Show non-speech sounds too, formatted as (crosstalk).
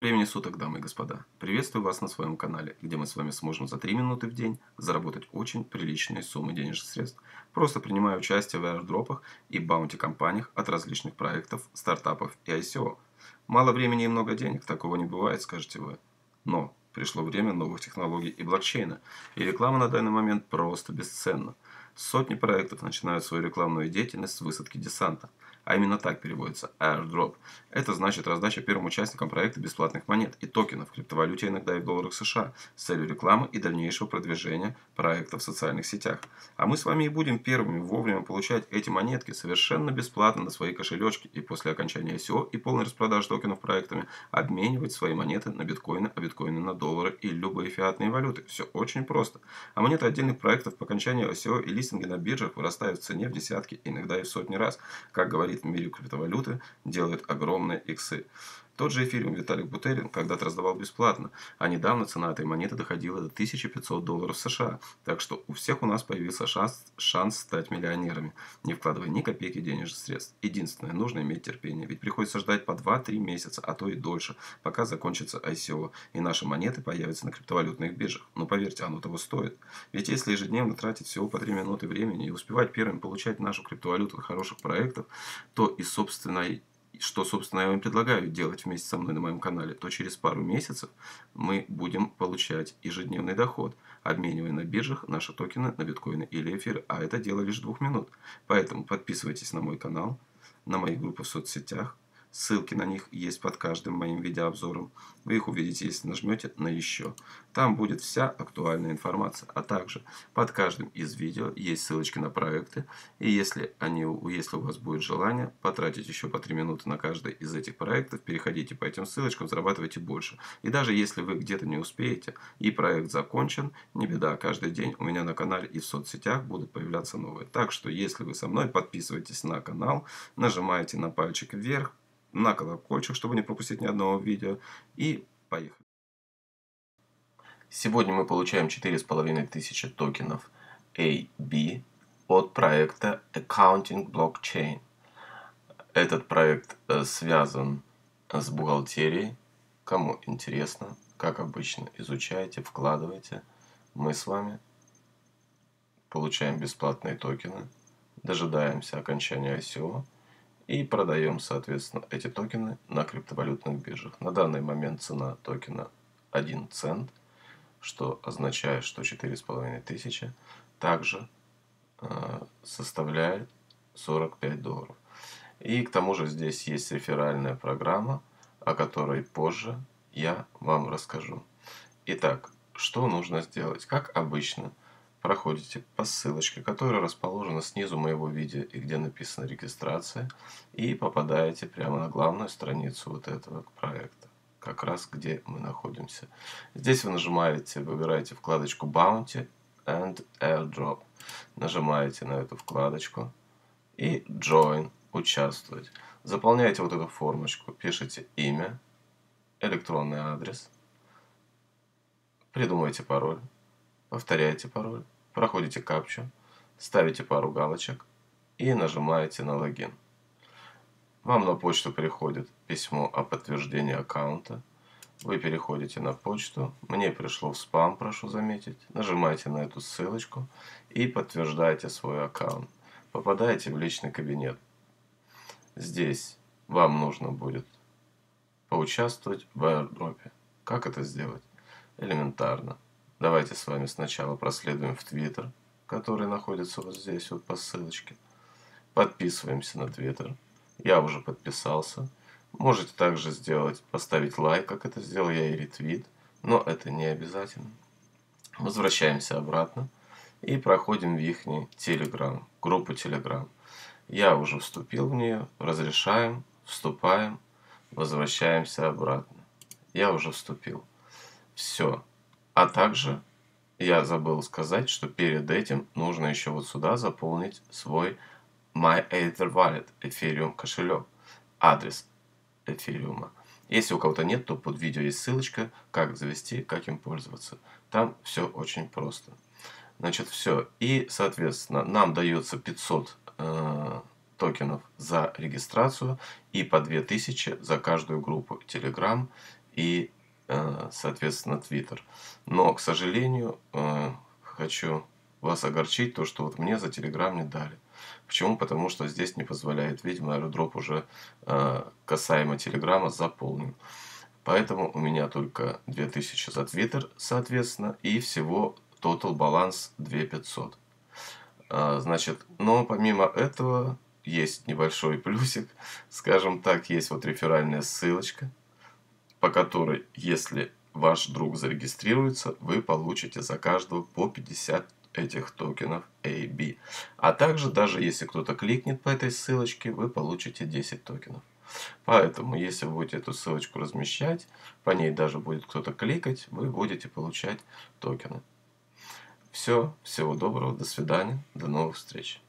Времени суток, дамы и господа. Приветствую вас на своем канале, где мы с вами сможем за 3 минуты в день заработать очень приличные суммы денежных средств, просто принимая участие в airdropах и баунти-компаниях от различных проектов, стартапов и ICO. Мало времени и много денег, такого не бывает, скажете вы. Но пришло время новых технологий и блокчейна, и реклама на данный момент просто бесценна. Сотни проектов начинают свою рекламную деятельность с высадки десанта – а именно так переводится airdrop. Это значит раздача первым участникам проекта бесплатных монет и токенов в криптовалюте, иногда и в долларах США, с целью рекламы и дальнейшего продвижения проекта в социальных сетях. А мы с вами и будем первыми вовремя получать эти монетки совершенно бесплатно на свои кошелечки и после окончания ICO и полной распродажи токенов проектами обменивать свои монеты на биткоины, а биткоины на доллары и любые фиатные валюты. Все очень просто. А монеты отдельных проектов по окончанию ICO и листинги на биржах вырастают в цене в десятки, иногда и в сотни раз. Как говорит в мире криптовалюты делает огромные иксы. Тот же эфириум Виталик Бутерин когда-то раздавал бесплатно, а недавно цена этой монеты доходила до 1500 долларов США. Так что у всех у нас появился шанс, шанс стать миллионерами, не вкладывая ни копейки денежных средств. Единственное, нужно иметь терпение, ведь приходится ждать по 2-3 месяца, а то и дольше, пока закончится ICO, и наши монеты появятся на криптовалютных биржах. Но поверьте, оно того стоит. Ведь если ежедневно тратить всего по 3 минуты времени и успевать первым получать нашу криптовалюту хороших проектов, то и собственной что, собственно, я вам предлагаю делать вместе со мной на моем канале, то через пару месяцев мы будем получать ежедневный доход, обменивая на биржах наши токены на биткоины или эфир, а это дело лишь двух минут. Поэтому подписывайтесь на мой канал, на мои группы в соцсетях, Ссылки на них есть под каждым моим видеообзором. Вы их увидите, если нажмете на «Еще». Там будет вся актуальная информация. А также под каждым из видео есть ссылочки на проекты. И если, они, если у вас будет желание потратить еще по 3 минуты на каждый из этих проектов, переходите по этим ссылочкам, зарабатывайте больше. И даже если вы где-то не успеете и проект закончен, не беда, каждый день у меня на канале и в соцсетях будут появляться новые. Так что, если вы со мной, подписывайтесь на канал, нажимаете на пальчик вверх, на колокольчик, чтобы не пропустить ни одного видео. И поехали. Сегодня мы получаем 4500 токенов AB от проекта Accounting Blockchain. Этот проект э, связан с бухгалтерией. Кому интересно, как обычно, изучайте, вкладывайте. Мы с вами получаем бесплатные токены, дожидаемся окончания ICO и продаем, соответственно, эти токены на криптовалютных биржах. На данный момент цена токена 1 цент, что означает, что 4,5 тысячи также э, составляет 45 долларов. И к тому же здесь есть реферальная программа, о которой позже я вам расскажу. Итак, что нужно сделать? Как обычно – проходите по ссылочке, которая расположена снизу моего видео и где написана регистрация, и попадаете прямо на главную страницу вот этого проекта, как раз где мы находимся. Здесь вы нажимаете, выбираете вкладочку Bounty and Airdrop. Нажимаете на эту вкладочку и Join, участвовать. Заполняете вот эту формочку, пишите имя, электронный адрес, придумайте пароль повторяете пароль, проходите капчу, ставите пару галочек и нажимаете на логин. Вам на почту приходит письмо о подтверждении аккаунта. Вы переходите на почту. Мне пришло в спам, прошу заметить. Нажимаете на эту ссылочку и подтверждаете свой аккаунт. Попадаете в личный кабинет. Здесь вам нужно будет поучаствовать в airdrop. Как это сделать? Элементарно. Давайте с вами сначала проследуем в Твиттер, который находится вот здесь вот по ссылочке. Подписываемся на Твиттер. Я уже подписался. Можете также сделать, поставить лайк, как это сделал я, и ретвит. Но это не обязательно. Возвращаемся обратно и проходим в их Telegram, группу Telegram. Я уже вступил в нее, разрешаем, вступаем, возвращаемся обратно. Я уже вступил. Все. А также я забыл сказать, что перед этим нужно еще вот сюда заполнить свой MyEtherWallet, Ethereum кошелек, адрес эфириума. Если у кого-то нет, то под видео есть ссылочка, как завести, как им пользоваться. Там все очень просто. Значит, все. И, соответственно, нам дается 500 э, токенов за регистрацию и по 2000 за каждую группу Telegram и, соответственно, Twitter. Но, к сожалению, э, хочу вас огорчить, то, что вот мне за Telegram не дали. Почему? Потому что здесь не позволяет, видимо, аэродроп уже касаемо Телеграма заполнен. Поэтому у меня только 2000 за Twitter, соответственно, и всего total баланс 2500. Значит, но помимо этого есть небольшой плюсик, (laughs) скажем так, есть вот реферальная ссылочка, по которой, если ваш друг зарегистрируется, вы получите за каждого по 50 этих токенов AB. А также, даже если кто-то кликнет по этой ссылочке, вы получите 10 токенов. Поэтому, если вы будете эту ссылочку размещать, по ней даже будет кто-то кликать, вы будете получать токены. Все, всего доброго, до свидания, до новых встреч.